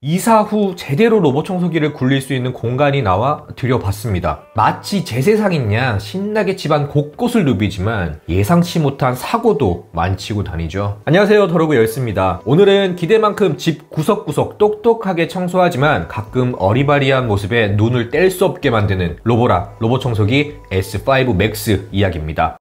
이사 후 제대로 로봇 청소기를 굴릴 수 있는 공간이 나와 들여봤습니다. 마치 제 세상인 양 신나게 집안 곳곳을 누비지만 예상치 못한 사고도 많이 치고 다니죠. 안녕하세요 더러브 열스입니다. 오늘은 기대만큼 집 구석구석 똑똑하게 청소하지만 가끔 어리바리한 모습에 눈을 뗄 수 없게 만드는 로보락 로봇 청소기 S5 맥스 이야기입니다.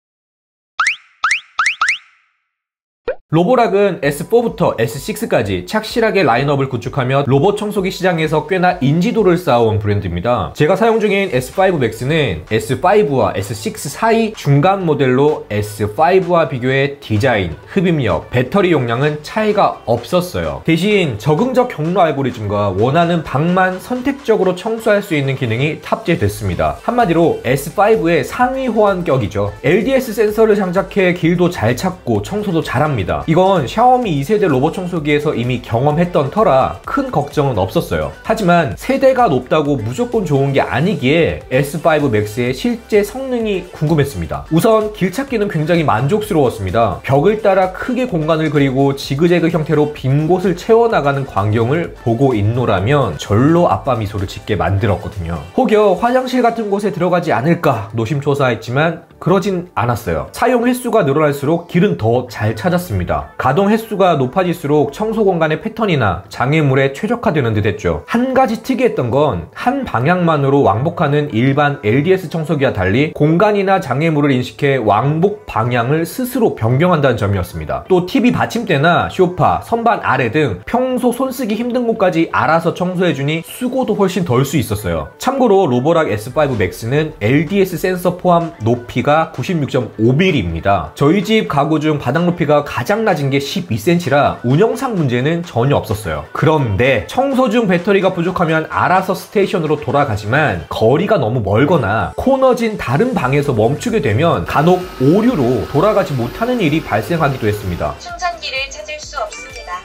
로보락은 S4부터 S6까지 착실하게 라인업을 구축하며 로봇 청소기 시장에서 꽤나 인지도를 쌓아온 브랜드입니다. 제가 사용 중인 S5 맥스는 S5와 S6 사이 중간 모델로 S5와 비교해 디자인, 흡입력, 배터리 용량은 차이가 없었어요. 대신 적응적 경로 알고리즘과 원하는 방만 선택적으로 청소할 수 있는 기능이 탑재됐습니다. 한마디로 S5의 상위 호환격이죠. LDS 센서를 장착해 길도 잘 찾고 청소도 잘합니다. 이건 샤오미 2세대 로봇 청소기에서 이미 경험했던 터라 큰 걱정은 없었어요. 하지만 세대가 높다고 무조건 좋은 게 아니기에 S5 맥스의 실제 성능이 궁금했습니다. 우선 길찾기는 굉장히 만족스러웠습니다. 벽을 따라 크게 공간을 그리고 지그재그 형태로 빈 곳을 채워나가는 광경을 보고 있노라면 절로 아빠 미소를 짓게 만들었거든요. 혹여 화장실 같은 곳에 들어가지 않을까 노심초사했지만 그러진 않았어요. 사용 횟수가 늘어날수록 길은 더 잘 찾았습니다. 가동 횟수가 높아질수록 청소 공간의 패턴이나 장애물에 최적화되는 듯 했죠. 한 가지 특이했던 건 한 방향만으로 왕복하는 일반 LDS 청소기와 달리 공간이나 장애물을 인식해 왕복 방향을 스스로 변경한다는 점이었습니다. 또 TV 받침대나 쇼파, 선반 아래 등 평소 손쓰기 힘든 곳까지 알아서 청소해주니 수고도 훨씬 덜 수 있었어요. 참고로 로보락 S5 맥스는 LDS 센서 포함 높이가 96.5mm입니다. 저희 집 가구 중 바닥 높이가 가장 낮은 게 12cm라 운영상 문제는 전혀 없었어요. 그런데 청소 중 배터리가 부족하면 알아서 스테이션으로 돌아가지만 거리가 너무 멀거나 코너진 다른 방에서 멈추게 되면 간혹 오류로 돌아가지 못하는 일이 발생하기도 했습니다. 충전기를 찾을 수 없습니다.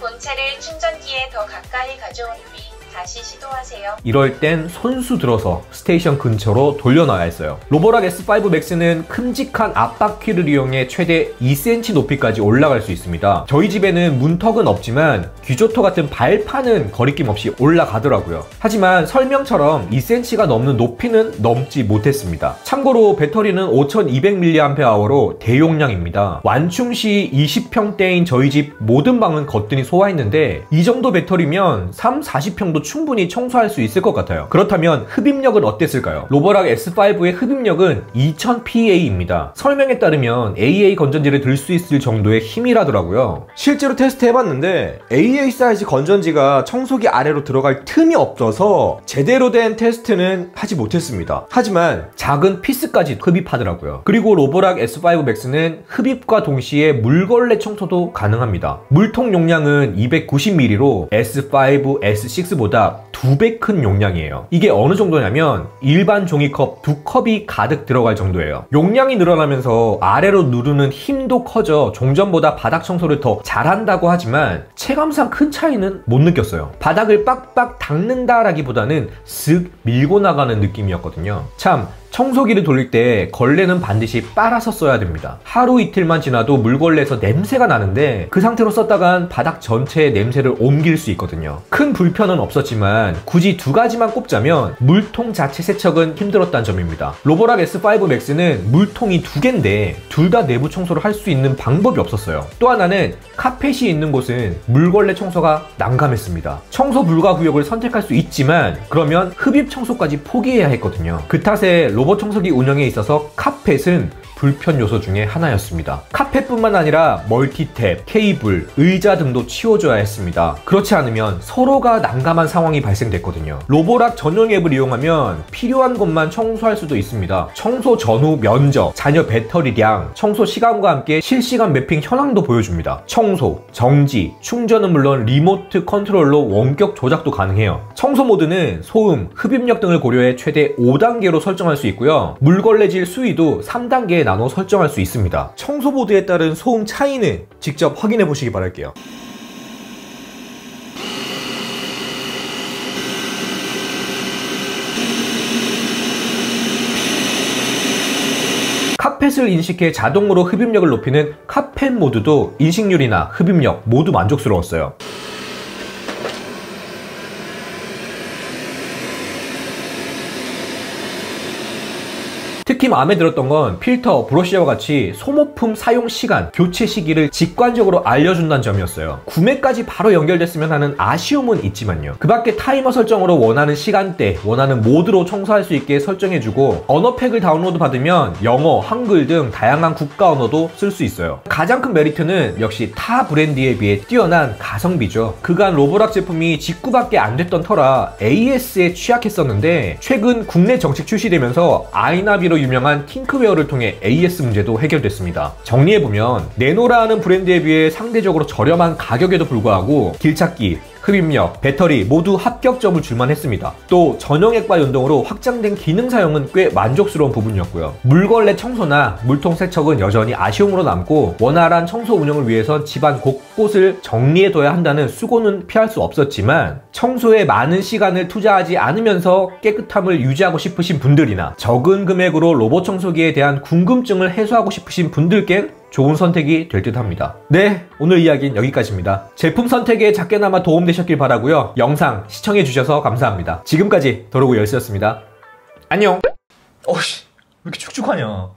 본체를 충전기에 더 가까이 가져온 뒤 다시 시도하세요. 이럴 땐 손수 들어서 스테이션 근처로 돌려놔야 했어요. 로보락 S5 MAX는 큼직한 앞바퀴를 이용해 최대 2cm 높이까지 올라갈 수 있습니다. 저희 집에는 문턱은 없지만 규조토 같은 발판은 거리낌 없이 올라가더라고요. 하지만 설명처럼 2cm가 넘는 높이는 넘지 못했습니다. 참고로 배터리는 5200mAh로 대용량입니다. 완충 시 20평대인 저희 집 모든 방은 거뜬히 소화했는데 이 정도 배터리면 3, 40평도 충분히 청소할 수 있을 것 같아요. 그렇다면 흡입력은 어땠을까요? 로보락 S5의 흡입력은 2000PA입니다. 설명에 따르면 AA 건전지를 들 수 있을 정도의 힘이라더라고요. 실제로 테스트 해봤는데 AA 사이즈 건전지가 청소기 아래로 들어갈 틈이 없어서 제대로 된 테스트는 하지 못했습니다. 하지만 작은 피스까지 흡입하더라고요. 그리고 로보락 S5 MAX는 흡입과 동시에 물걸레 청소도 가능합니다. 물통 용량은 290ml로 S5, S6보다 보다 두 배 큰 용량이에요. 이게 어느 정도냐면 일반 종이컵 두 컵이 가득 들어갈 정도예요. 용량이 늘어나면서 아래로 누르는 힘도 커져 종전보다 바닥 청소를 더 잘한다고 하지만 체감상 큰 차이는 못 느꼈어요. 바닥을 빡빡 닦는다라기보다는 쓱 밀고 나가는 느낌이었거든요. 참 청소기를 돌릴 때 걸레는 반드시 빨아서 써야 됩니다. 하루 이틀만 지나도 물걸레에서 냄새가 나는데 그 상태로 썼다간 바닥 전체에 냄새를 옮길 수 있거든요. 큰 불편은 없었지만 굳이 두 가지만 꼽자면 물통 자체 세척은 힘들었다는 점입니다. 로보락 S5 맥스는 물통이 두 개인데 둘 다 내부 청소를 할 수 있는 방법이 없었어요. 또 하나는 카펫이 있는 곳은 물걸레 청소가 난감했습니다. 청소 불가 구역을 선택할 수 있지만 그러면 흡입 청소까지 포기해야 했거든요. 그 탓에 로봇 청소기 운영에 있어서 카펫은 불편 요소 중에 하나였습니다. 카펫뿐만 아니라 멀티탭, 케이블, 의자 등도 치워줘야 했습니다. 그렇지 않으면 서로가 난감한 상황이 발생됐거든요. 로보락 전용 앱을 이용하면 필요한 곳만 청소할 수도 있습니다. 청소 전후 면적, 잔여 배터리량, 청소 시간과 함께 실시간 매핑 현황도 보여줍니다. 청소, 정지, 충전은 물론 리모트 컨트롤로 원격 조작도 가능해요. 청소 모드는 소음, 흡입력 등을 고려해 최대 5단계로 설정할 수 있고요. 물걸레질 수위도 3단계에 나눠 설정할 수 있습니다. 청소 모드에 따른 소음 차이는 직접 확인해 보시기 바랄게요. 카펫을 인식해 자동으로 흡입력을 높이는 카펫 모드도 인식률이나 흡입력 모두 만족스러웠어요. 특히 마음에 들었던 건 필터, 브러쉬와 같이 소모품 사용 시간, 교체 시기를 직관적으로 알려준다는 점이었어요. 구매까지 바로 연결됐으면 하는 아쉬움은 있지만요. 그 밖에 타이머 설정으로 원하는 시간대, 원하는 모드로 청소할 수 있게 설정해주고 언어팩을 다운로드 받으면 영어, 한글 등 다양한 국가 언어도 쓸 수 있어요. 가장 큰 메리트는 역시 타 브랜드에 비해 뛰어난 가성비죠. 그간 로보락 제품이 직구밖에 안 됐던 터라 AS에 취약했었는데 최근 국내 정식 출시되면서 아이나비로 유명한 팅크웨어를 통해 AS 문제도 해결됐습니다. 정리해보면 네노라는 브랜드에 비해 상대적으로 저렴한 가격에도 불구하고 길찾기, 흡입력, 배터리 모두 합격점을 줄만 했습니다. 또 전용액과 연동으로 확장된 기능 사용은 꽤 만족스러운 부분이었고요. 물걸레 청소나 물통 세척은 여전히 아쉬움으로 남고 원활한 청소 운영을 위해선 집안 곳곳을 정리해둬야 한다는 수고는 피할 수 없었지만 청소에 많은 시간을 투자하지 않으면서 깨끗함을 유지하고 싶으신 분들이나 적은 금액으로 로봇 청소기에 대한 궁금증을 해소하고 싶으신 분들께 좋은 선택이 될 듯 합니다. 네, 오늘 이야기는 여기까지입니다. 제품 선택에 작게나마 도움되셨길 바라고요. 영상 시청해주셔서 감사합니다. 지금까지 도로구 열쇠였습니다. 안녕! 어씨, 왜 이렇게 축축하냐?